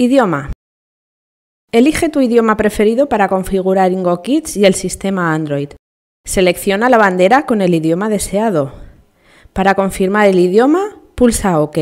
Idioma. Elige tu idioma preferido para configurar IngoKids y el sistema Android. Selecciona la bandera con el idioma deseado. Para confirmar el idioma, pulsa OK.